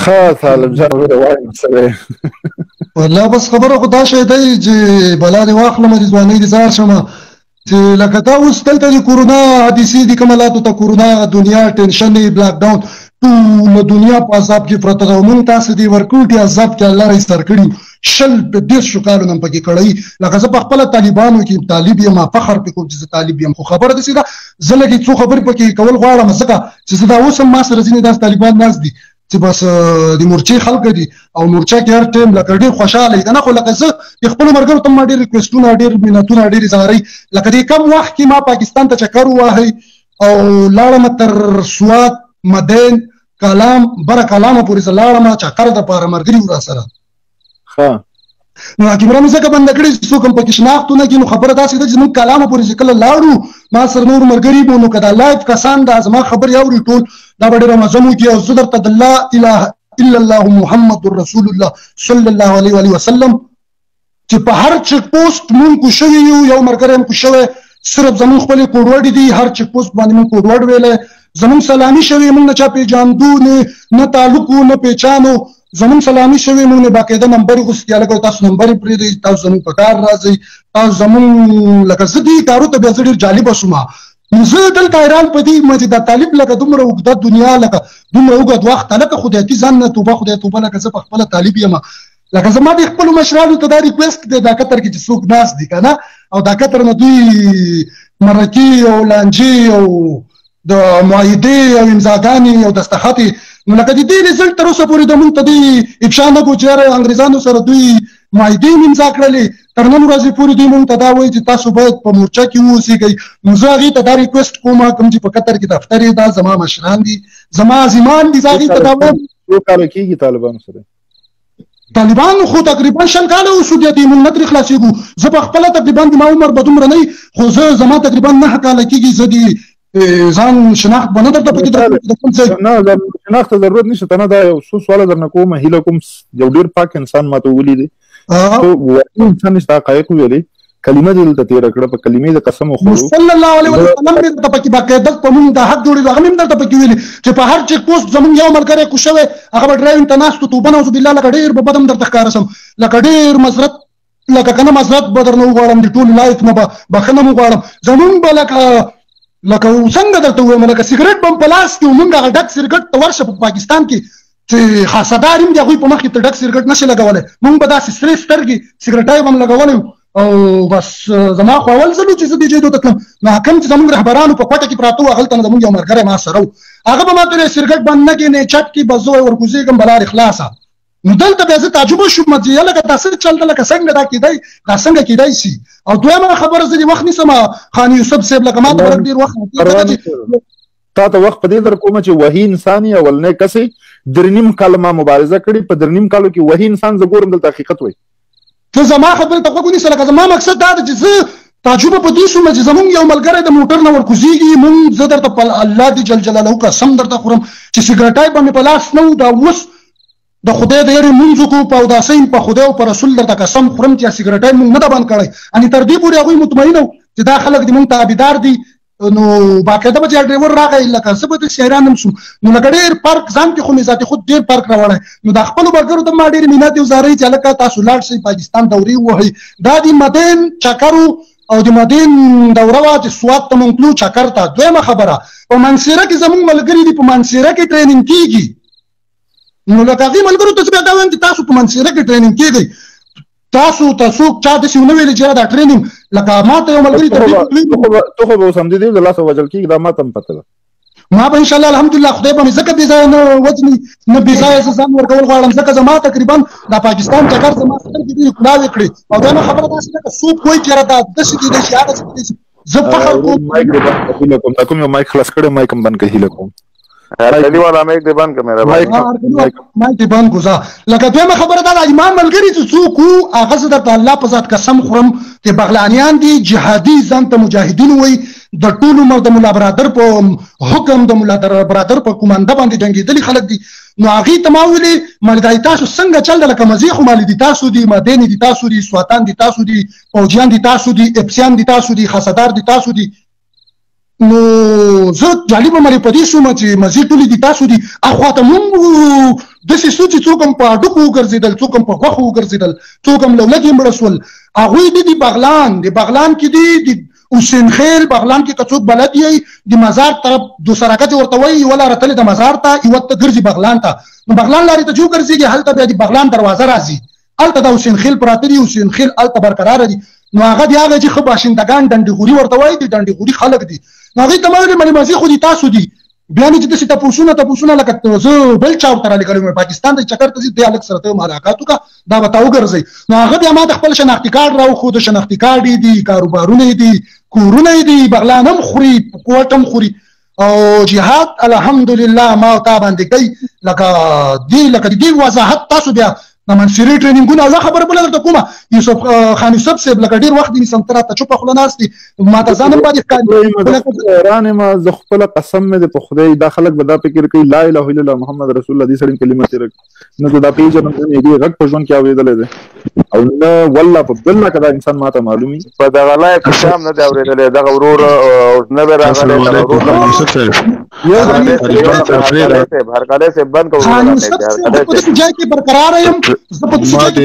ښه طالب جان ویل وایي مسله والله بس خبره خو دا شی دی چې بلا دې واخلم د ځوانۍ دې ځار شم چې لکه دا اوس دلته د کورونا حادثې دي کومه لاته ته کورونا دنیا ټینشن بلاک ډاون ټول دنیا په عذاب کې پرته ده مونږ تاسو دې ورکوټي عذاب کې الله رې سر کړی شل په دیرشو کالو نم پکې کړی لکه زه په خپل طالبانو کې طالب یم فخر په کوم چې زه طالب یم خو خبره داسې ده زه لګي څو خبرې پکې کول غواړم ځکه چې زه دا اوس هم ما سره ځینې داس طالبان ناز دي چې بس د مورچې خلک دي او مورچه کې هر ټیم لکه ډیر خوشاله دي نه خو لکه زه د خپل مرګرو ته ما ډیر ریکوستونه ډیر مینتونه ډیر زاري لکه دې کم وخت کې ما پاکستان ته چکر وهي او لاړم تر سوات مدین کالام بر کالام پورې زلاړم چکر د پاره مرګري ورا سره ها نو کیمرانو څخه بند کړی چې څوک هم پکې شناختونه کې نو خبره داسې ده چې موږ کلامو پورې چې کله لاړو ما سره نور مرګري بو نو کدا لایف کسان دا زما خبر یو ټول دا به ډېر مزمو کې او زه درته د لا اله الا الله محمد رسول الله صلی الله علیه و علیه وسلم چې په هر چیک پوسټ مونږ کو شوی یو یو مرګره هم کو شوی صرف زمون خپل کوډوډ دی هر چیک پوسټ باندې مونږ کوډوډ ویل زمون سلامي شوی مونږ نه چا پیجاندو نه نه تعلق نه پیچانو زمون سلامي شوی مونږ نه باقاعده نمبر غوستیا لکه تاسو نمبر پرې دی تاسو زمون په کار راځي تاسو زمون لکه زدي کارو ته بیا ډیر جالب شوما نو زه دلته حیران په دې مې چې دا طالب لکه دومره وګده دنیا لکه دومره وګد وخت لکه خدای تی ځان نه توبه خدای توبه لکه زه په خپل طالب یم لکه زما د خپل مشرانو ته دا ریکوست دی دا قطر کې چې څوک ناس دي کنه او دا قطر نه دوی مرکی او لانجی او د معاهده او امضاګانې او دستخطي نو لکه د دې رزلټ تر اوسه پورې د مونږ ته دی افشا نه کو چې انګريزانو سره دوی معاهده امضا کړلې تر نن ورځې پورې دوی مونږ ته دا وایي چې تاسو باید په مورچه کې اوسېږئ نو زه هغې ته دا ریکوست کوم کوم چې په قطر کې دفتر یې دا زما مشران دي زما عظیمان دي زه هغې ته دا وایم څو کاله کېږي طالبانو سره طالبان خو تقریبا شل کاله وشو بیا دې موږ نه ترې خلاصېږو زه په خپله تقریبا د ما عمر به دومره نه خو زه زما تقریبا نهه کاله کېږي زه د ځان شناخت به نه درته پکې درکړم نه د شناخت ته ضرورت نشته ته نه دا یو څو سواله درنه کوم هیله کوم یو ډېر پاک انسان ماته ولیدې ته وایي انسان نشته حقایق ویلې کلمه دې دلته تیر کړه په کلمې د قسم وخورو صلی الله علیه وسلم دې ته پکې باقاعده په مونږ د حد جوړې هغه مم دلته پکې ویلي چې په هر چیک پوسټ زمونږ یو ملګری کو شوی هغه به ډرایوینګ ته ناست توبه نعوذ بالله لکه ډیر به بدم درته ښکار سم لکه ډیر مزرت لکه کنه مزرت به درنه وغواړم د ټول لایف نه به بخنه مو غواړم زمونږ به لکه لکه څنګه درته وایم لکه سیګریټ بم پلاس کې مونږ هغه ډک سیګریټ ته ورشه په پاکستان کې چې خاصه دار هم د هغوی په مخ کې ته ډک سیګرټ نشي لګولی مونږ به داسې سرې سترګې سیګرټای به هم لګولی او بس زما خو اول ځل چې زه دې جیدو ته تلم نو حکم چې زمونږ رهبرانو په کوټه کې پراته وو هغلته نه زمونږ یو ملګری ما سره و هغه به ماته وایي سیګرټ بند نه کینې چټ کې به زه ورکوزېږم بلار خلاصه نو دلته بیا زه تعجب شوم چې لکه تاسو چل د لکه څنګه دا کیدای دا څنګه کیدای شي او دویمه خبره زه دې وخت نیسم خان یوسف صاحب لکه ما ته ورګ ډیر وخت تا ته وخت په دې در کوم چې وحي انسان یې اولنې کسې درنیم کال ما مبارزه کړې په درنیم کالو کې وحي انسان زه ګورم دلته حقیقت وایي ته زما خبرې ته غوږ ونیسه لکه زما مقصد دا دی چې زه تعجب په دې شوم چې زمونږ یو ملګری د موټر نه ورکوزیږي مونږ زه درته په الله دې جل جلاله قسم درته خورم چې سګرټای به مې په لاس نه و دا اوس د خدای د یری مونځ وکړو په اوداسین په خدای او په رسول درته قسم خورم چه سګرټی مونږ نه ده بند کړی انی تر دی پوری هغوی مطمئن وو چه دا خلک دی مونږ تابعدار دی نو باقاعده به چې ډرایور راغی لکه زه به داسې حیران هم شوم نو لکه ډېر پارک ځان کې خو مې ذاتي خود ډېر پارک راوړی نو د خپلو ملګرو ته ما ډېرې میناتې وزارۍ چې هلکه تاسو لاړ شئ پاکستان دورې ووهئ دا د مدین چکرو او د مدین دوره وه چې سوات ته مونږ تلو چکر ته دویمه خبره په منصیره کې زمونږ ملګري دي په منصیره کې ټریننګ کیږي نو لکه هغه ملګرو ته بیا دا وایم چې تاسو په منصوره کې ټریننګ کیږئ تاسو ته څوک چا د سیونه ویل چې دا ټریننګ لکه ما ته یو ملګری ته ته خو به سم دي د لاس وجل کیږي دا ما تم پته ده ما به ان شاء الله الحمدلله خدای به مې زکه بي ځای نه وځني نه بي ځای ځان ورکول غواړم زکه زما تقریبا د پاکستان ټکر زما سره دې کلا وکړي او دا خبره ده چې څوک کوئی کړه دا د شي دې شي هغه څه دې زه فخر کوم مایک دې بند کوم کوم مایک خلاص کړم مایک هم بند کړی لکم کلی والا مې دې بند کمره مې دې بند ګزا لکه دویمه خبره دا چې ما ملګری چې څوک هغه زه د الله په ذات قسم خورم چې بغلانیان دي جهادي ځان ته مجاهدین وي د ټولو مر د مولا برادر په حکم د مولا برادر په کومانده باندې جنگیدلي خلک دي نو هغه ته ما ویلي ملګری تاسو څنګه چل لکه مزي خو مال دي تاسو دي مدین دي تاسو دي سواتان دي تاسو دي پوجیان دي تاسو دي اپسیان دي تاسو دي خاصدار دي تاسو دي نو زه جالبه مری په دې شوم چې مزې ټولې دي تاسو دي اخوا ته مونږ داسې شو چې څوک هم په هډوکو وګرځېدل څوک هم په غوښو وګرځېدل څوک هم له لږې مړه شول هغوی دي د بغلان د بغلان کې دي د حسین خیل بغلان کې که څوک بلد یي د مزار طرف دوسرکه چې ورته وایي یوه لاره تللې د مزار ته یوه ته ګرځي بغلان ته نو بغلان لارې ته چې وګرځېږي هلته بیا د بغلان دروازه راځي هلته د حسین خیل پراته دي، حسین خیل هلته برقرار دي، نو هغه دي هغه چې ښه باشندګان ډنډي غوري ورته وايي دي ډنډي غوري خلک دي، نو هغوی ته ما ویلې منې مزې خو دي تاسو دي، بیا مې چې داسې تپوسونه تپوسونه لکه زه بل چا ورته رالېږلی وم پاکستان ته چکر ته ځي دې هلک سره ته ملاقات وکړه دا به تا وګرځوي نو هغه بیا ما ته خپل شناختي کارډ راوښود شناختي کارډ یې دي کاروبارونه یې دي کورونه یې دي بغلان هم خوري کوټ هم خوري او جهاد الحمدلله ما او تا باندې کوي لکه دی لکه دی وضاحت تاسو بیا د منصوري ټریننګونه زه خبره بل درته کومه یوسف خان یوسف صاحب لکه ډیر وخت دې سم تر ته چوپ خلنه ناشتي ما ته ځان باندې ښکاري ایران ما زه خپل قسم مې په خدای دا خلک به دا فکر کوي لا اله الا الله محمد رسول الله دې سړي کلمه تیر نه زه دا پیژنم چې مې دې غږ په ژوند کې اورېدلی دی او نه والله په بالله که دا انسان ماته معلوم وي په دغه لایق کښې هم نه دی اورېدلی دغه ورور اوس نه دی راغلی دغه ورور هرکلی صاحب بند کوو ځای کې برقرار یم زه په دې ځای کې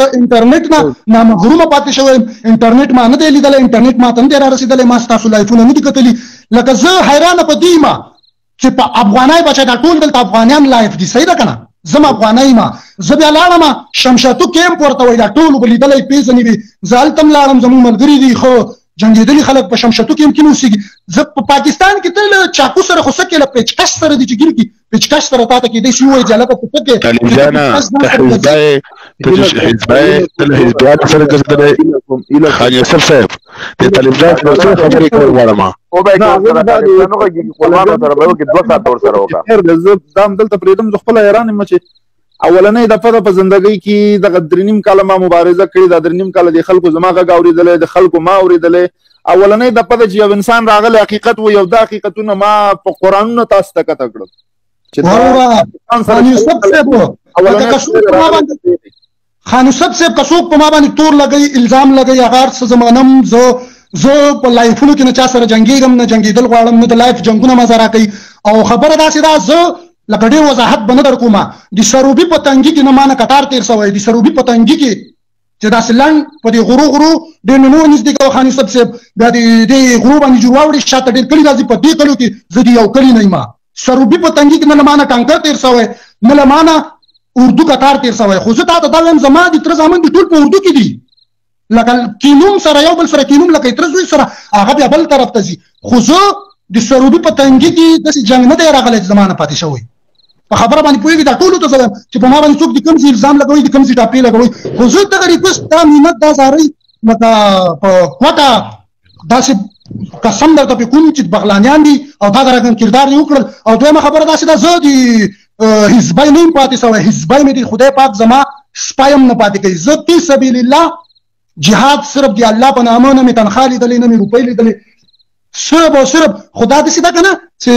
د انټرنیټ نه نامحرومه پاتې شوی یم انټرنیټ ما نه دی لیدلی انټرنیټ ما ته نه دی را رسېدلی ما ستاسو لایفونه نه دي کتلي لکه زه حیرانه په دې یم چه په افغانای بچه دا ټول دلته افغانیان لایف دی صحیح ده کنه زم افغانای ما زه بیا لاړم شمشاتو کیمپ ورته وای دا ټول بلیدلای پیژنی وی زه التم لاړم زمو ملګری دی خو جنگیدلی خلک په شمشاتو کیمپ کې نوسیږي زه په پاکستان کې تل چاکو سره خو سکه له پیچکش سره دی چې ګیر کی پیچکش سره تاته کې دی سی وای جلکه په پکې طالب جانا ته حزبای ته چې حزبای ته له حزبیانو سره ګرځېدلی خان یوسف صاحب د طالبان سره څه خبرې کول غواړم او به کول سره طالبانو کې قربان سره به کې دوه ساعت ور سره وکړه خیر دې زه دام دلته پرېدم زه خپل حیران یم چې اولنې دفعه د په زندګۍ کې د غدرنیم کاله ما مبارزه کړې د درنیم کاله د خلکو زما غږ اورېدلې د خلکو ما اورېدلې اولنې دفعه چې یو انسان راغلی حقیقت و یو د حقیقتونه ما په قرانونو تاسو ته کته کړم خان یوسف صاحب خان یوسف صاحب کڅوک په ما باندې تور لګي الزام لګي هغه څه زمانم زه زه په لایفونو کې نه چا سره جنگیږم نه جنگیدل غواړم نه د لایف جنگونه ما سره کوي او خبره داسې ده زه لکه ډېر وضاحت به نه در کومه د سروبي په تنګي کې نه مانه کتار تیر سوی د سروبي په تنګي کې چې داسې لنډ په دې غرو غرو ډېر مې نور نږدې کوه خان یوسف صاحب بیا دې دې غرو باندې جور واوړي شاته ډېر کلي راځي په دې کلو کې زه دې یو کلي نه یم سروبي په تنګي کې نه له مانه ټانکر تېر سوی نه له مانه اردو کتار تېر سوی خو زه تا ته دا وایم زما د تره زامن دي ټول په اردو کې دي لکه کینوم سره یو بل سره کینوم لکه تر زوی سره هغه بیا بل طرف ته ځي خو زه د سروبي په تنګي کې داسې جنګ نه دی راغلی چې زما نه پاتې شوی په خبره باندې پوهېږي دا ټولو ته زه وایم چې په ما باندې څوک د کوم ځای الزام لګوي د کوم ځای ټاپې لګوي خو زه دغه ریکوست دا مینت دا زارۍ لکه په کوټه داسې قسم درته په کوم چې بغلانیان دي او دا درګن کردار یې وکړل او دویمه خبره داسې ده زه د حزبای نه پاتې سوی حزبای مې دی خدای پاک زما سپایم نه پاتې کوي زه فی سبیل الله جهاد صرف دی الله په نامه نه می تنخوا لیدلې نه می روپۍ لیدلې صرف او صرف خدا دې سیدا کنه چې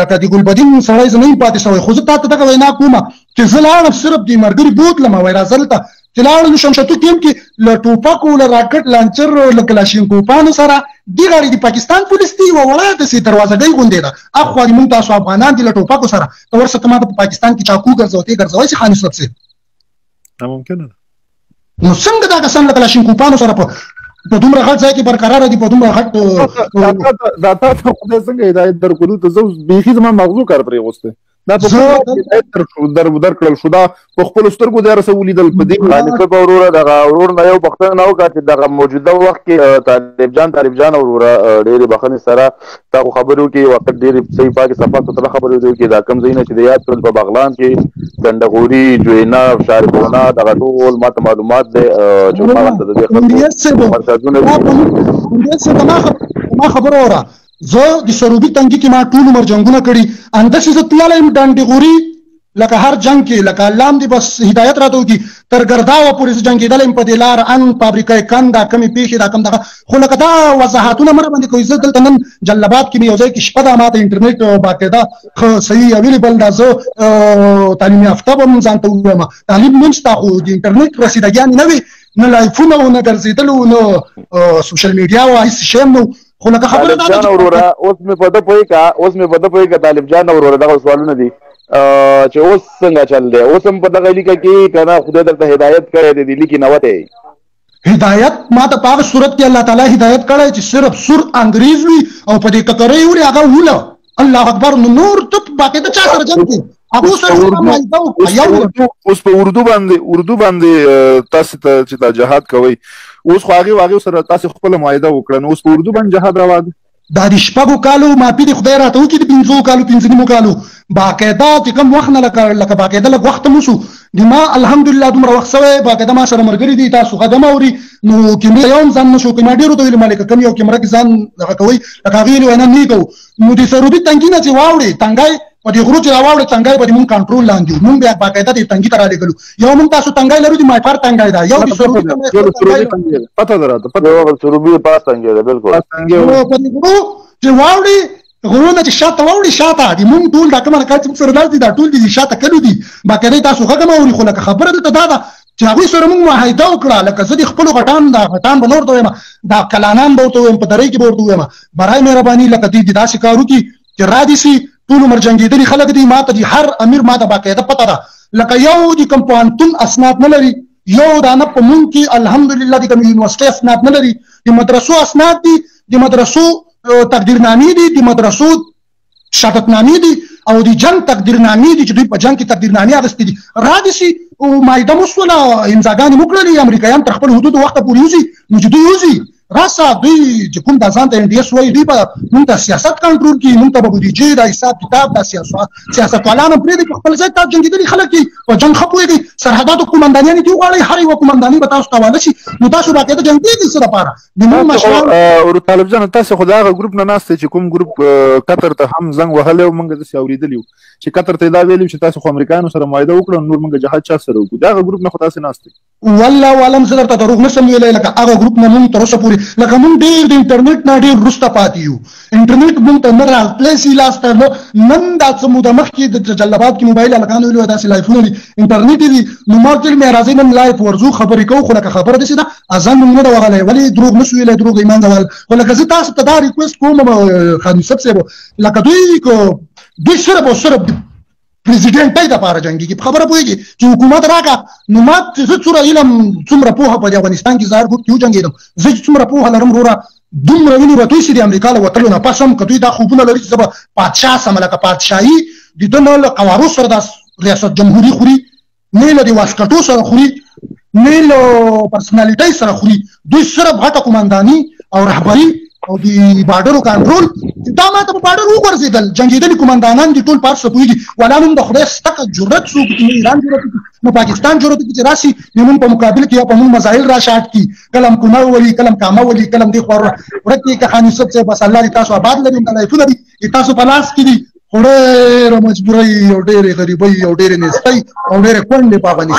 لکه دی ګلبدین سړی زمين پاتې شوی خو زه تاسو دغه وینا کوم چې زه لاړم صرف دی مرګري بوت لمه وای راځل ته چې لاړم شمشتو ټیم کې ل ټوپکو ل راکټ لانچر ل کلاشینکوپانو سره دی غړي دی پاکستان پولیس دی و وړه د سي دروازه دی غونډې ده اخو دې مونږ تاسو افغانان دی ل ټوپکو سره تور څه ته ما په پاکستان کې چاکو ګرځوتي ګرځوي چې خان صاحب ناممکنه ده نو څنګه دا کسان له کلاشینکوپانو سره په په دومره غټ ځای کې برقرار دي په دومره غټ دا تا ته خدای څنګه هدایت درکړو ته زه بیخي زما مغزو کار پرې غوسته دا په در در کړل شو دا په خپل سترګو د رسو لیدل په دې باندې په وروره دغه ورور نه یو بختنه او کاته دغه موجوده وخت کې طالب جان طالب جان وروره ډېر بخنه سره تا خو خبرو کې وخت ډېر صحیح پاکې صفا سوتره خبرې دی کې دا کم ځای نه چې د یاد کړل په بغلان کې ګندغوري جوینا شاربونا دغه ټول ماته معلومات دی چې ما ته د خلکو مرکزونه ما خبره وره زه د سروبي تنګي کې ما ټول عمر جنگونه کړي اندسې زه تللی يم ډنډې غوري لکه هر جنګ کې لکه الله هم دې بس هدایت راته وکړي تر ګرداوه پورې زه جنګېدلی یم په دې لار ان فابریکه کن دا کمې پېښې دا کم دغه خو لکه دا وضاحتونه مه راباندې کوئ زه دلته نن جلال آباد کې مې یو ځای کې شپه ده ما ته انټرنېټ باقاعده ښه صحیح اویلیبل ده زه تعلیم یافته به هم ځان ته ووایم تعلیم نیم شته خو د انټرنېټ رسیدګیانې نه وي نه لایفونه و نه ګرځېدل و نه سوشل میډیا و هېڅ شی هم نه خو لکه خبره دا جان وروره اوس مې په د پوي کا اوس مې په د پوي کا طالب جان وروره دا سوالونه دي چې اوس څنګه چل دی اوس هم په دغه لیکه کې کنه خدای درته هدایت کړی دی لیکي نه وته هدایت ما ته پاغه صورت کې الله تعالی هدایت کړی چې صرف سر انګريز وي او په دې ککرې وړي هغه وله الله اکبر نو نور ته باقي ته چا سره جنگ دي هغه سره اوس په اردو باندې اردو باندې تاسو ته چې دا جهاد کوي اوس خو هغه واغې سره تاسو خپل معاهده وکړه نو اوس په اردو باندې جهاد روا دي دا د شپږو کالو ما پی د خدای راته وکړي د پنځو کالو پنځه نیمو کالو باقاعده چې کوم وخت نه لکه لکه باقاعده لږ وخت مو شو دی ما الحمدلله دومره وخت سوی با که دما سره مرګری دی تاسو غږ هم اوري نو کیمرې یو هم ځان نشو کوي ما ډیرو ته ویلي مالک کوم یو کیمره کې ځان دغه کوي لکه هغه ویلي وینا نه کوو نو د سروبي تنګي نه چې واوړي تنګای په دې غرو چې راوړل څنګه به موږ کنټرول لاندې موږ بیا باقاعده دې تنګي تر لګلو یو موږ تاسو تنګي لرو دي مایفر تنګي دا یو دې سروبي پته دراته پته سروبي پاس تنګي دا بالکل پاس تنګي نو په دې غرو چې واوړي غرونه چې شاته واوړي شاته دي مونږ ټول دا کومه کار چې موږ سره لاس دي دا ټول دي شاته کلو دي باقي تاسو غږ ما اوري خو لکه خبره دلته دا ده چې هغوی سره موږ معاهده وکړه لکه زه د خپلو غټان دا غټان به نور ته وایم دا کلانان به ورته وایم په درۍ کې به ورته وایم برای مهرباني لکه دوی د داسې کار وکړي چې را دي سي ټول عمر جنګېدلي خلک دي ما ته دي هر امیر ما ته باقاعده پته ده لکه یو د کوم پوهنتون اسناد نه لري یو دانه په مونږ کې الحمدلله د کوم یونیورسټۍ اسناد نه لري د مدرسو اسناد دي د مدرسو تقدیرنامې دي د مدرسو شهادتنامې دي او د جنگ تقدیرنامې دي چې دوی په جنگ کې تقدیرنامې اغستې دي را دي شي او مایده مو سوله امضاګانې مو کړلې امریکایان تر خپل حدود وخته پورې وځي نو چې دوی وځي راسه دوی چې کوم د ځان ته ان ډي اس وایي دوی به مونږ ته سیاست کنټرول کړي مونږ ته به بودیجې د حساب کتاب د سیاست سیاستوالان هم پرېږدي په خپل ځای ته جنګېدلي خلک دي په جنګ ښه پوهېږي سرحداتو قومندانیانې دي وغواړئ هر یوه قومنداني به تاسو ته واله شي نو تاسو به کېده جنګېږي څه دپاره د مو مشران او طالب جان تاسو خو دا غو ګروپ نه ناشته چې کوم ګروپ قطر ته هم زنګ وهل او موږ د ساوریدلیو چې قطر ته دا ویلو چې تاسو خو امریکایانو سره معاهده وکړو نور موږ جهاد چا سره وکړو دا غو ګروپ نه خو تاسو ناشته والله والم زه درته دروغ نه سم ویلای لکه هغه ګروپ نه مونږ تر اوسه پورې لکه مونږ ډېر د انټرنیټ نه ډېر وروسته پاتې یو انټرنیټ مونږ ته نه را تلی سی لاس ته نه نن دا څه موده مخکی د جلال اباد کی موبایل هلکانو ویلی وه داسی لایفونه دی انټرنیټ دی نو ما ورته ویل میا راځی نن لایف ورځو خبری کوو خو لکه خبره داسی ده اذان مونږ نه ده وهلی ولی دروغ نشو ویلی دروغ د ایمان زوال خو لکه زه تاسو ته دا ریکویسټ کوم خان یوسف صاحب لکه دوی دوی صرف او صرف پریزیډنټۍ لپاره جنګیږي په خبره پوهیږي چې حکومت راکا نو ما چې زه څومره علم څومره پوهه په افغانستان کې زار ګوټ کې وجنګېدم زه چې څومره پوهه لرم وروره دومره ویني به توی سي د امریکا له وتلو نه پس هم که دوی دا خوبونه لري چې زه به پادشاه سم لکه پادشاهي د ده نه له قوارو سره دا ریاست جمهوري خوري نه له دې واسکټو سره خوري نه له پرسنالټۍ سره خوري دوی صرف غټه قومانداني او رهبري او د بارډرو کنټرول دا ما ته په بارډر وګرځېدل جنګېدلي قومندانان دي ټول پارس ته پوهېږي ولا نوم د خدای ستکه جرت څوک دي نه ایران جرت دي نه پاکستان جرت دي چې راسي نو موږ په مقابل کې یا په موږ مزایل را شاټ کی کلم کونه ولي کلم کامه ولي کلم دی خور ورته کې خان یوسف صاحب بس الله دې تاسو آباد لري د لایفونه دي تاسو په لاس کې دي خو ډېره مجبورۍ او ډېرې غریبۍ او ډېرې نیستۍ او ډېرې کونډې په افغانستان